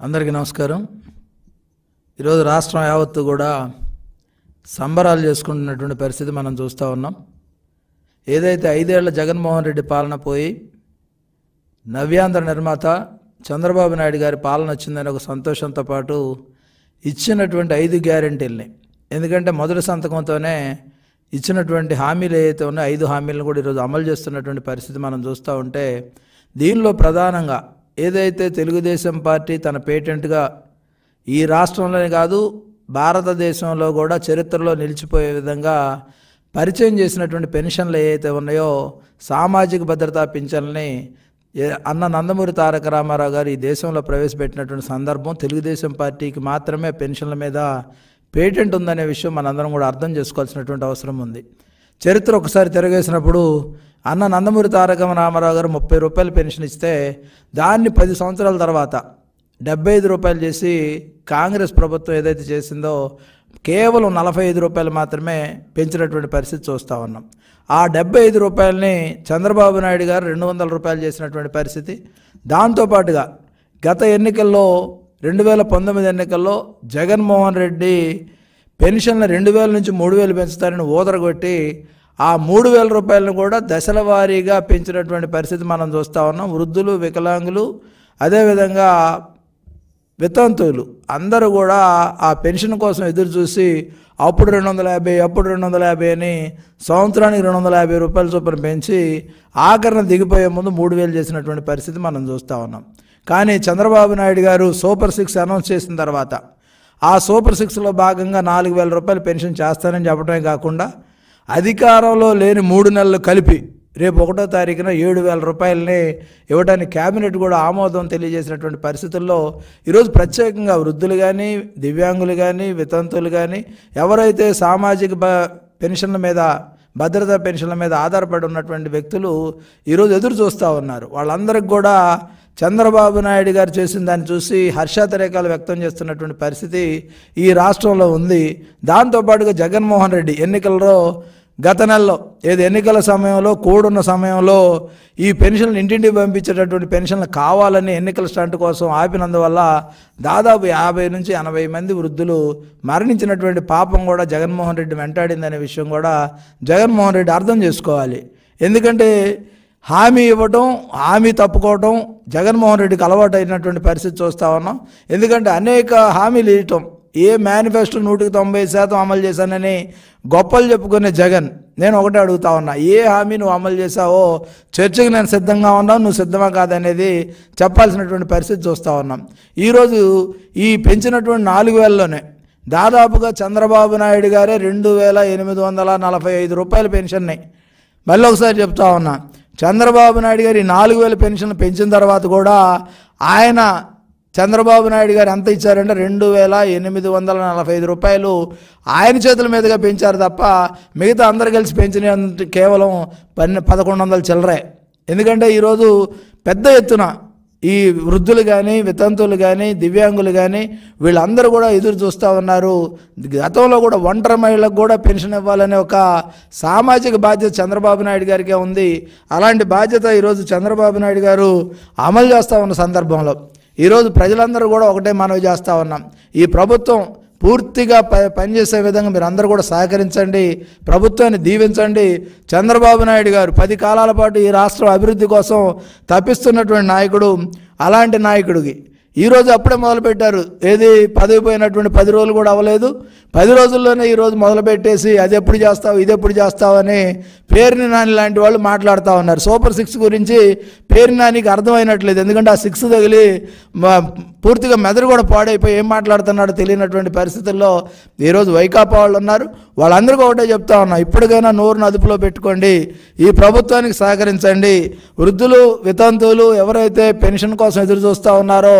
అందరికీ నమస్కారం. ఈరోజు రాష్ట్రం యావత్తు కూడా సంబరాలు చేసుకుంటున్నటువంటి పరిస్థితి మనం చూస్తూ ఉన్నాం. ఏదైతే ఐదేళ్ళ జగన్మోహన్ రెడ్డి పాలన పోయి నవ్యాంధ్ర నిర్మాత చంద్రబాబు నాయుడు గారి పాలన వచ్చిందని ఒక సంతోషంతో పాటు ఇచ్చినటువంటి ఐదు గ్యారెంటీల్ని ఎందుకంటే మొదటి సంతకంతోనే ఇచ్చినటువంటి హామీలు ఏవైతే ఉన్నాయో ఐదు హామీలను కూడా ఈరోజు అమలు చేస్తున్నటువంటి పరిస్థితి మనం చూస్తూ ఉంటే దీనిలో ప్రధానంగా ఏదైతే తెలుగుదేశం పార్టీ తన పేటెంట్గా ఈ రాష్ట్రంలోనే కాదు భారతదేశంలో కూడా చరిత్రలో నిలిచిపోయే విధంగా పరిచయం చేసినటువంటి పెన్షన్లు ఏవైతే ఉన్నాయో సామాజిక భద్రతా పింఛన్లని అన్న నందమూరి తారక రామారావు గారు ఈ దేశంలో ప్రవేశపెట్టినటువంటి సందర్భం తెలుగుదేశం పార్టీకి మాత్రమే పెన్షన్ల మీద పేటెంట్ ఉందనే విషయం మనందరం కూడా అర్థం చేసుకోవాల్సినటువంటి అవసరం ఉంది. చరిత్ర ఒకసారి తిరగేసినప్పుడు అన్న నందమూరి తారక రామారావు గారు ముప్పై రూపాయలు పెన్షన్ ఇస్తే దాన్ని పది సంవత్సరాల తర్వాత డెబ్బై ఐదు రూపాయలు చేసి కాంగ్రెస్ ప్రభుత్వం ఏదైతే చేసిందో కేవలం నలభై ఐదు రూపాయలు మాత్రమే పెంచినటువంటి పరిస్థితి చూస్తూ ఉన్నాం. ఆ డెబ్బై ఐదు రూపాయలని చంద్రబాబు నాయుడు గారు రెండు వందల రూపాయలు చేసినటువంటి పరిస్థితి. దాంతోపాటుగా గత ఎన్నికల్లో రెండు వేల పంతొమ్మిది ఎన్నికల్లో జగన్మోహన్ రెడ్డి పెన్షన్లు రెండు వేల నుంచి మూడు వేలు పెంచుతారని ఊదరగొట్టి ఆ మూడు వేల రూపాయలను కూడా దశల వారీగా పెంచినటువంటి పరిస్థితి మనం చూస్తూ ఉన్నాం. వృద్ధులు వికలాంగులు అదేవిధంగా వితంతువులు. అందరూ కూడా ఆ పెన్షన్ కోసం ఎదురు చూసి అప్పుడు రెండు వందల యాభై అప్పుడు రెండు వందల యాభై అని సంవత్సరానికి రెండు వందల యాభై రూపాయల చొప్పున పెంచి ఆఖరణ దిగిపోయే ముందు మూడు వేలు చేసినటువంటి పరిస్థితి మనం చూస్తూ ఉన్నాం. కానీ చంద్రబాబు నాయుడు గారు సూపర్ సిక్స్ అనౌన్స్ చేసిన తర్వాత ఆ సూపర్ సిక్స్లో భాగంగా నాలుగు వేల రూపాయలు పెన్షన్ చేస్తానని చెప్పడమే కాకుండా అధికారంలో లేని మూడు నెలలు కలిపి రేపు ఒకటో తారీఖున ఏడు వేల రూపాయలని ఇవ్వడానికి కేబినెట్ కూడా ఆమోదం తెలియజేసినటువంటి పరిస్థితుల్లో ఈరోజు ప్రత్యేకంగా వృద్ధులు కానీ దివ్యాంగులు కానీ వితంతులు కానీ ఎవరైతే సామాజిక బ పెన్షన్ల మీద భద్రతా పెన్షన్ల మీద ఆధారపడి ఉన్నటువంటి వ్యక్తులు ఈరోజు ఎదురు చూస్తూ ఉన్నారు. వాళ్ళందరికి కూడా చంద్రబాబు నాయుడు గారు చేసిన దాన్ని చూసి హర్షాతిరేకాలు వ్యక్తం చేస్తున్నటువంటి పరిస్థితి ఈ రాష్ట్రంలో ఉంది. దాంతోపాటుగా జగన్మోహన్ రెడ్డి ఎన్నికల్లో గత నెలలో ఏది ఎన్నికల సమయంలో కూడున్న సమయంలో ఈ పెన్షన్లు ఇంటింటికి పంపించేటటువంటి పెన్షన్లు కావాలని ఎన్నికల స్టంట్ కోసం ఆపినందువల్ల దాదాపు యాభై నుంచి ఎనభై మంది వృద్ధులు మరణించినటువంటి పాపం కూడా జగన్మోహన్ రెడ్డి వెంటాడిందనే విషయం కూడా జగన్మోహన్ రెడ్డి అర్థం చేసుకోవాలి. ఎందుకంటే హామీ ఇవ్వటం హామీ తప్పుకోవటం జగన్మోహన్ రెడ్డికి అలవాటు అయినటువంటి పరిస్థితి చూస్తూ ఉన్నాం. ఎందుకంటే అనేక హామీలు ఇవ్వటం ఏ మేనిఫెస్టో నూటికి తొంభై శాతం అమలు చేశానని గొప్పలు చెప్పుకునే జగన్. నేను ఒకటే అడుగుతా ఉన్నా ఏ హామీ నువ్వు అమలు చేశావో చర్చకు నేను సిద్ధంగా ఉన్నావు నువ్వు సిద్ధమా కాదనేది చెప్పాల్సినటువంటి పరిస్థితి చూస్తూ ఉన్నాం. ఈరోజు ఈ పెంచినటువంటి నాలుగు వేలలోనే దాదాపుగా చంద్రబాబు నాయుడు గారే రెండు వేల ఎనిమిది వందల నలభై ఐదు రూపాయల పెన్షన్ని మళ్ళీ ఒకసారి చెప్తా ఉన్నా చంద్రబాబు నాయుడు గారు ఈ నాలుగు వేల పెన్షన్ పెంచిన తర్వాత కూడా ఆయన చంద్రబాబు నాయుడు గారు ఎంత ఇచ్చారంటే రెండు వేల ఎనిమిది వందల నలభై ఐదు రూపాయలు ఆయన చేతుల మీదుగా పెంచారు తప్ప మిగతా అందరు కలిసి పెంచిన కేవలం పన్నె పదకొండు వందల చిల్లరే. ఎందుకంటే ఈరోజు పెద్ద ఎత్తున ఈ వృద్ధులు కానీ వితంతువులు కానీ దివ్యాంగులు కానీ వీళ్ళందరూ కూడా ఎదురు చూస్తూ ఉన్నారు. గతంలో కూడా ఒంటరి మహిళలకు కూడా పెన్షన్ ఇవ్వాలనే ఒక సామాజిక బాధ్యత చంద్రబాబు నాయుడు గారికే ఉంది. అలాంటి బాధ్యత ఈరోజు చంద్రబాబు నాయుడు గారు అమలు చేస్తూ ఉన్న సందర్భంలో ఈరోజు ప్రజలందరూ కూడా ఒకటే మనవి చేస్తూ ఉన్నాం. ఈ ప్రభుత్వం పూర్తిగా ప పనిచేసే విధంగా మీరు అందరూ కూడా సహకరించండి. ప్రభుత్వాన్ని దీవించండి. చంద్రబాబు నాయుడు గారు పది కాలాల పాటు ఈ రాష్ట్రం అభివృద్ధి కోసం తప్పిస్తున్నటువంటి నాయకుడు అలాంటి నాయకుడికి ఈరోజు అప్పుడే మొదలుపెట్టారు. ఏది పదవి పోయినటువంటి పది రోజులు కూడా అవ్వలేదు. పది రోజుల్లోనే ఈరోజు మొదలుపెట్టేసి అది ఎప్పుడు చేస్తావు ఇది ఎప్పుడు చేస్తావు అని పేరుని నాని లాంటి వాళ్ళు మాట్లాడుతూ ఉన్నారు. సూపర్ సిక్స్ గురించి పేరు నానికి అర్థమైనట్లేదు. ఎందుకంటే ఆ సిక్స్ తగిలి పూర్తిగా మెదడు కూడా పాడైపోయి ఏం మాట్లాడుతున్నాడో తెలియనటువంటి పరిస్థితుల్లో ఈరోజు వైకాపా వాళ్ళు ఉన్నారు. వాళ్ళందరికీ ఒకటే చెప్తా ఉన్నా ఇప్పటికైనా నోరును అదుపులో పెట్టుకోండి. ఈ ప్రభుత్వానికి సహకరించండి. వృద్ధులు వితంతువులు ఎవరైతే పెన్షన్ కోసం ఎదురు చూస్తూ ఉన్నారో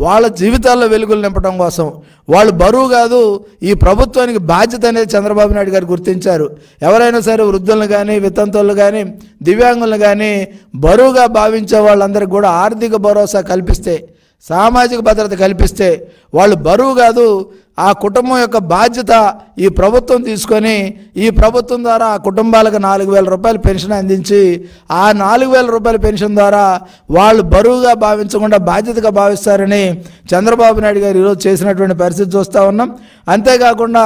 వాళ్ళ జీవితాల్లో వెలుగులు నింపడం కోసం. వాళ్ళు బరువు కాదు ఈ ప్రభుత్వానికి బాధ్యత అనేది చంద్రబాబు నాయుడు గారు గుర్తించారు. ఎవరైనా సరే వృద్ధులను కానీ వితంతువులు కానీ దివ్యాంగులను కానీ బరువుగా భావించే వాళ్ళందరికీ కూడా ఆర్థిక భరోసా కల్పిస్తే సామాజిక భద్రత కల్పిస్తే వాళ్ళు బరువు కాదు ఆ కుటుంబం యొక్క బాధ్యత ఈ ప్రభుత్వం తీసుకొని ఈ ప్రభుత్వం ద్వారా ఆ కుటుంబాలకు నాలుగు వేల రూపాయలు పెన్షన్ అందించి ఆ నాలుగు వేల రూపాయల పెన్షన్ ద్వారా వాళ్ళు బరువుగా భావించకుండా బాధ్యతగా భావిస్తారని చంద్రబాబు నాయుడు గారు ఈరోజు చేసినటువంటి పరిస్థితి చూస్తూ ఉన్నాం. అంతేకాకుండా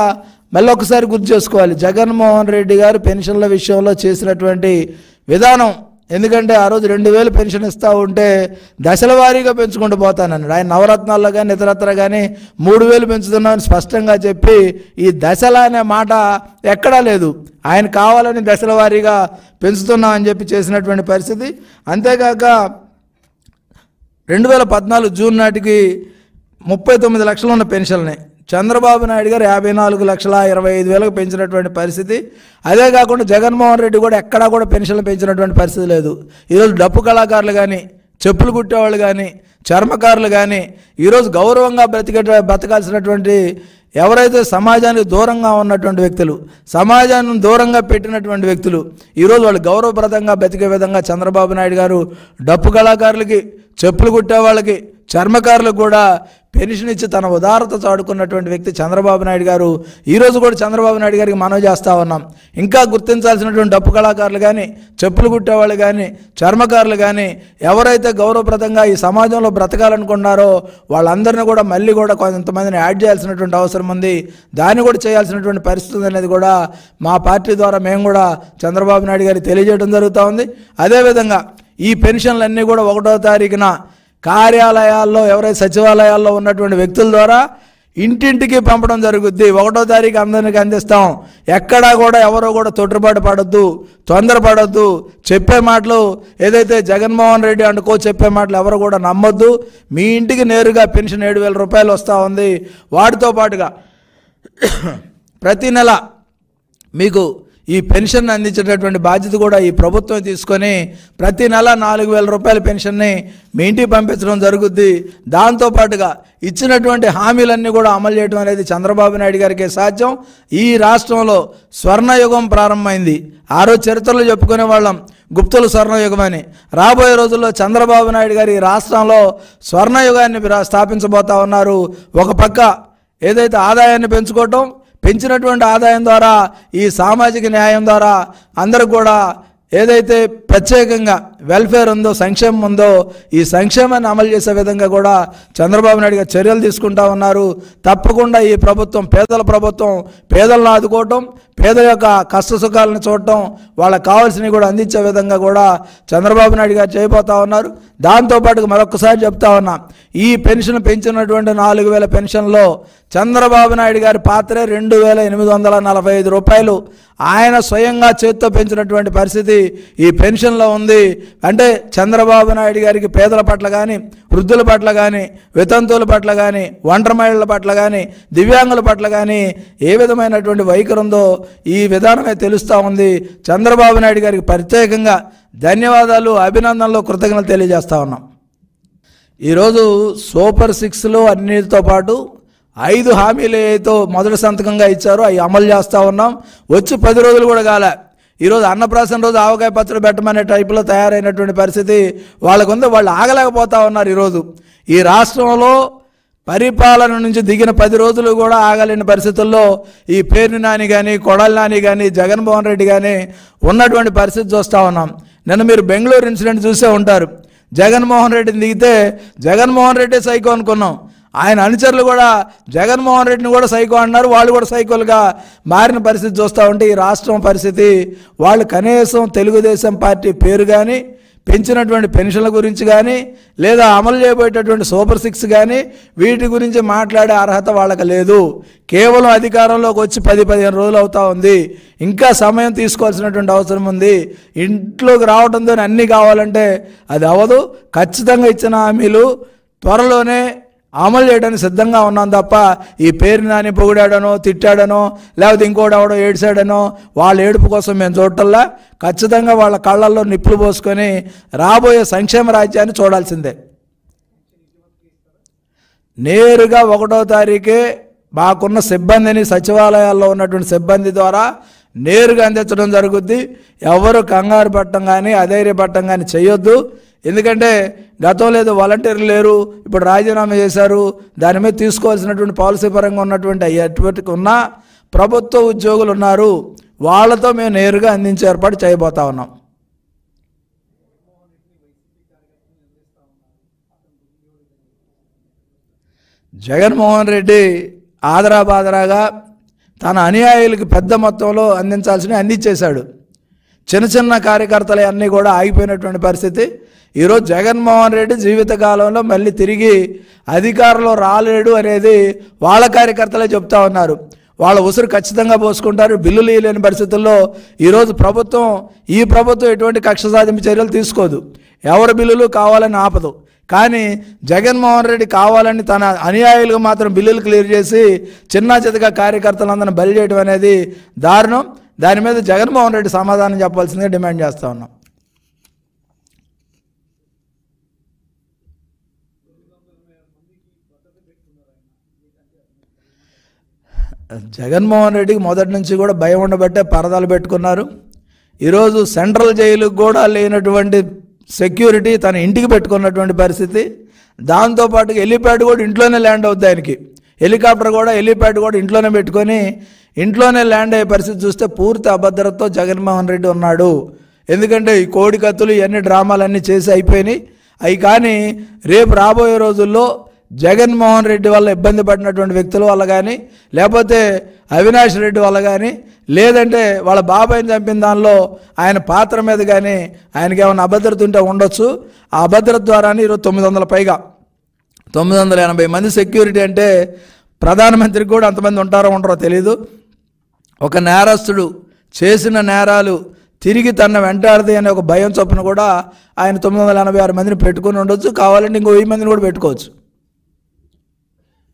మళ్ళీ ఒకసారి గుర్తు చేసుకోవాలి. జగన్మోహన్ రెడ్డి గారు పెన్షన్ల విషయంలో చేసినటువంటి విధానం ఎందుకంటే ఆ రోజు రెండు వేలు పెన్షన్ ఇస్తూ ఉంటే దశల వారీగా పెంచుకుంటూ పోతానన్నాడు. ఆయన నవరత్నాల్లో కానీ ఇతరత్ర కానీ మూడు వేలు పెంచుతున్నామని స్పష్టంగా చెప్పి ఈ దశల అనే మాట ఎక్కడా లేదు. ఆయన కావాలని దశల వారీగా పెంచుతున్నామని చెప్పి చేసినటువంటి పరిస్థితి. అంతేకాక రెండు వేల పద్నాలుగు జూన్ నాటికి ముప్పై తొమ్మిది లక్షలు ఉన్న పెన్షన్ని చంద్రబాబు నాయుడు గారు యాభై నాలుగు లక్షల ఇరవై ఐదు వేలకు పెంచినటువంటి పరిస్థితి. అదే కాకుండా జగన్మోహన్ రెడ్డి కూడా ఎక్కడా కూడా పెన్షన్లు పెంచినటువంటి పరిస్థితి లేదు. ఈరోజు డప్పు కళాకారులు కానీ చెప్పులు కుట్టేవాళ్ళు కానీ చర్మకారులు కానీ ఈరోజు గౌరవంగా బ్రతికే బ్రతకాల్సినటువంటి ఎవరైతే సమాజానికి దూరంగా ఉన్నటువంటి వ్యక్తులు సమాజాన్ని దూరంగా పెట్టినటువంటి వ్యక్తులు ఈరోజు వాళ్ళు గౌరవప్రదంగా బ్రతికే విధంగా చంద్రబాబు నాయుడు గారు డప్పు కళాకారులకి చెప్పులు కుట్టే వాళ్ళకి చర్మకారులకు కూడా పెన్షన్ ఇచ్చి తన ఉదారత చాడుకున్నటువంటి వ్యక్తి చంద్రబాబు నాయుడు గారు ఈరోజు కూడా చంద్రబాబు నాయుడు గారికి మనవి చేస్తూ ఉన్నాం. ఇంకా గుర్తించాల్సినటువంటి డప్పు కళాకారులు కానీ చెప్పులు కుట్టేవాళ్ళు కానీ చర్మకారులు కానీ ఎవరైతే గౌరవప్రదంగా ఈ సమాజంలో బ్రతకాలనుకున్నారో వాళ్ళందరినీ కూడా మళ్ళీ కూడా కొంతమందిని యాడ్ చేయాల్సినటువంటి అవసరం ఉంది. దాన్ని కూడా చేయాల్సినటువంటి పరిస్థితి అనేది కూడా మా పార్టీ ద్వారా మేము కూడా చంద్రబాబు నాయుడు గారికి తెలియజేయడం జరుగుతూ ఉంది. అదేవిధంగా ఈ పెన్షన్లన్నీ కూడా ఒకటో తారీఖున కార్యాలయాల్లో ఎవరైతే సచివాలయాల్లో ఉన్నటువంటి వ్యక్తుల ద్వారా ఇంటింటికి పంపడం జరుగుద్ది. ఒకటో తారీఖు అందరికి అందిస్తాం. ఎక్కడా కూడా ఎవరో కూడా తొట్టుబాటు పడద్దు తొందరపడద్దు. చెప్పే మాటలు ఏదైతే జగన్మోహన్ రెడ్డి అనుకో చెప్పే మాటలు ఎవరు కూడా నమ్మొద్దు. మీ ఇంటికి నేరుగా పెన్షన్ ఏడు వేల రూపాయలు వస్తూ ఉంది. వాటితో పాటుగా ప్రతి నెల మీకు ఈ పెన్షన్ అందించేటటువంటి బాధ్యత కూడా ఈ ప్రభుత్వం తీసుకొని ప్రతి నెల నాలుగు వేల రూపాయల పెన్షన్ని మీ ఇంటికి పంపించడం జరుగుద్ది. దాంతోపాటుగా ఇచ్చినటువంటి హామీలన్నీ కూడా అమలు చేయడం అనేది చంద్రబాబు నాయుడు గారికి సాధ్యం. ఈ రాష్ట్రంలో స్వర్ణయుగం ప్రారంభమైంది. ఆ రోజు చరిత్రలో చెప్పుకునే వాళ్ళం గుప్తుల స్వర్ణయుగం అని. రాబోయే రోజుల్లో చంద్రబాబు నాయుడు గారి ఈ రాష్ట్రంలో స్వర్ణయుగాన్ని స్థాపించబోతా ఉన్నారు. ఒక పక్క ఏదైతే ఆదాయాన్ని పెంచుకోవటం పెంచినటువంటి ఆదాయం ద్వారా ఈ సామాజిక న్యాయం ద్వారా అందరూ కూడా ఏదైతే ప్రత్యేకంగా వెల్ఫేర్ ఉందో సంక్షేమం ఉందో ఈ సంక్షేమాన్ని అమలు చేసే విధంగా కూడా చంద్రబాబు నాయుడు గారు చర్యలు తీసుకుంటా ఉన్నారు. తప్పకుండా ఈ ప్రభుత్వం పేదల ప్రభుత్వం పేదలను ఆదుకోవటం పేదల యొక్క కష్ట సుఖాలను చూడటం వాళ్ళకి కావాల్సినవి కూడా అందించే విధంగా కూడా చంద్రబాబు నాయుడు గారు చేయబోతా ఉన్నారు. దాంతోపాటు మరొకసారి చెప్తా ఉన్నా ఈ పెన్షన్ పెంచినటువంటి నాలుగు వేల పెన్షన్లో చంద్రబాబు నాయుడు గారి పాత్రే రెండు వేల ఎనిమిది వందల నలభై ఐదు రూపాయలు. ఆయన స్వయంగా చేత్తో పెంచినటువంటి పరిస్థితి ఈ పెన్షన్ పొజిషన్లో ఉంది. అంటే చంద్రబాబు నాయుడు గారికి పేదల పట్ల కానీ వృద్ధుల పట్ల కానీ వితంతువుల పట్ల కానీ ఒంటరి మహిళల పట్ల కానీ దివ్యాంగుల పట్ల కానీ ఏ విధమైనటువంటి వైఖరి ఉందో ఈ విధానమే తెలుస్తూ ఉంది. చంద్రబాబు నాయుడు గారికి ప్రత్యేకంగా ధన్యవాదాలు అభినందనలు కృతజ్ఞతలు తెలియజేస్తా ఉన్నాం. ఈరోజు సూపర్ సిక్స్లో అన్నిటితో పాటు ఐదు హామీలు ఏతో మొదటి సంతకంగా ఇచ్చారో అవి అమలు చేస్తూ ఉన్నాం. వచ్చి పది రోజులు కూడా కాలే. ఈరోజు అన్నప్రాసన రోజు ఆవకాయ పచ్చడి పెట్టమనే టైపులో తయారైనటువంటి పరిస్థితి వాళ్ళకు ఉంది వాళ్ళు ఆగలేకపోతా ఉన్నారు ఈరోజు. ఈ రాష్ట్రంలో పరిపాలన నుంచి దిగిన పది రోజులు కూడా ఆగలేని పరిస్థితుల్లో ఈ పేరుని నాని కానీ కొడాలి నాని కానీ జగన్మోహన్ రెడ్డి కానీ ఉన్నటువంటి పరిస్థితి చూస్తూ ఉన్నాం. నిన్న మీరు బెంగళూరు ఇన్సిడెంట్ చూసే ఉంటారు. జగన్మోహన్ రెడ్డిని దిగితే జగన్మోహన్ రెడ్డి సైకో అనుకున్నాం. ఆయన అనుచరులు కూడా జగన్మోహన్ రెడ్డిని కూడా సైకో అన్నారు. వాళ్ళు కూడా సైకోలుగా మారిన పరిస్థితి చూస్తూ ఉంటే ఈ రాష్ట్రం పరిస్థితి వాళ్ళు కనీసం తెలుగుదేశం పార్టీ పేరు కానీ పెంచినటువంటి పెన్షన్ల గురించి కానీ లేదా అమలు చేయబోయేటటువంటి సూపర్ సిక్స్ కానీ వీటి గురించి మాట్లాడే అర్హత వాళ్ళకి లేదు. కేవలం అధికారంలోకి వచ్చి పది పదిహేను రోజులు అవుతా ఉంది. ఇంకా సమయం తీసుకోవాల్సినటువంటి అవసరం ఉంది. ఇంట్లోకి రావడంతో అన్నీ కావాలంటే అది అవ్వదు. ఖచ్చితంగా ఇచ్చిన హామీలు త్వరలోనే అమలు చేయడానికి సిద్ధంగా ఉన్నాం తప్ప ఈ పేరు నాని పొగిడాడనో తిట్టాడనో లేకపోతే ఇంకోటి ఎవడో ఏడ్చాడనో వాళ్ళ ఏడుపు కోసం మేము చూడటల్లా ఖచ్చితంగా వాళ్ళ కళ్ళల్లో నిప్పులు పోసుకొని రాబోయే సంక్షేమ రాజ్యాన్ని చూడాల్సిందే. నేరుగా ఒకటో తారీఖే మాకున్న సిబ్బందిని సచివాలయాల్లో ఉన్నటువంటి సిబ్బంది ద్వారా నేరుగా అందించడం జరుగుద్ది. ఎవరు కంగారు పట్టం కానీ అధైర్యపట్టం కానీ చేయొద్దు. ఎందుకంటే గతం లేదు వాలంటీర్లు లేరు ఇప్పుడు రాజీనామా చేశారు దాని మీద తీసుకోవాల్సినటువంటి పాలసీ పరంగా ఉన్నటువంటి అటువంటి ఉన్న ప్రభుత్వ ఉద్యోగులు ఉన్నారు వాళ్ళతో మేము నేరుగా అందించే ఏర్పాటు చేయబోతా ఉన్నాం. జగన్మోహన్ రెడ్డి ఆదరాబాదరాగా తన అనుయాయులకు పెద్ద మొత్తంలో అందించాల్సినవి అందించేశాడు చిన్న చిన్న కార్యకర్తలు అన్నీ కూడా ఆగిపోయినటువంటి పరిస్థితి. ఈరోజు జగన్మోహన్ రెడ్డి జీవితకాలంలో మళ్ళీ తిరిగి అధికారంలో రాలేడు అనేది వాళ్ళ కార్యకర్తలే చెప్తా ఉన్నారు. వాళ్ళ ఉసురు ఖచ్చితంగా పోసుకుంటారు. బిల్లులు ఇవ్వలేని పరిస్థితుల్లో ఈరోజు ప్రభుత్వం ఈ ప్రభుత్వం ఎటువంటి కక్ష సాధింపు చర్యలు తీసుకోదు. ఎవరి బిల్లులు కావాలని ఆపదు. కానీ జగన్మోహన్ రెడ్డి కావాలని తన అనుయాయులకు మాత్రం బిల్లులు క్లియర్ చేసి చిన్న చితగా కార్యకర్తలందరిని బలి చేయడం అనేది దారుణం. దాని మీద జగన్మోహన్ రెడ్డి సమాధానం చెప్పాల్సిందిగా డిమాండ్ చేస్తా ఉన్నాం. జగన్మోహన్ రెడ్డికి మొదటి నుంచి కూడా భయం ఉండబట్టే పరదాలు పెట్టుకున్నారు. ఈరోజు సెంట్రల్ జైలుకు కూడా లేనటువంటి సెక్యూరిటీ తన ఇంటికి పెట్టుకున్నటువంటి పరిస్థితి. దాంతోపాటు హెలిప్యాడ్ కూడా ఇంట్లోనే ల్యాండ్ అవుద్ది ఆయనకి. హెలికాప్టర్ కూడా హెలిప్యాడ్ కూడా ఇంట్లోనే పెట్టుకొని ఇంట్లోనే ల్యాండ్ అయ్యే పరిస్థితి చూస్తే పూర్తి అభద్రతతో జగన్మోహన్ రెడ్డి ఉన్నాడు. ఎందుకంటే ఈ కోడి కత్తులు ఇవన్నీ డ్రామాలన్నీ చేసి అయిపోయినాయి. అవి కానీ రేపు రాబోయే రోజుల్లో జగన్మోహన్ రెడ్డి వల్ల ఇబ్బంది పడినటువంటి వ్యక్తుల వల్ల కానీ లేకపోతే అవినాష్ రెడ్డి వల్ల కానీ లేదంటే వాళ్ళ బాబాయిని చంపిన దానిలో ఆయన పాత్ర మీద కానీ ఆయనకి ఏమైనా అభద్రత ఉంటే ఉండొచ్చు. ఆ అభద్రత ద్వారానే ఈరోజు తొమ్మిది వందల పైగా తొమ్మిది వందల ఎనభై మంది సెక్యూరిటీ అంటే ప్రధానమంత్రికి కూడా అంతమంది ఉంటారో ఉండరో తెలీదు. ఒక నేరస్తుడు చేసిన నేరాలు తిరిగి తన వెంటాడది అనే ఒక భయం చొప్పున కూడా ఆయన తొమ్మిది వందల ఎనభై ఆరు మందిని పెట్టుకుని ఉండొచ్చు. కావాలంటే ఇంకో వెయ్యి మందిని కూడా పెట్టుకోవచ్చు.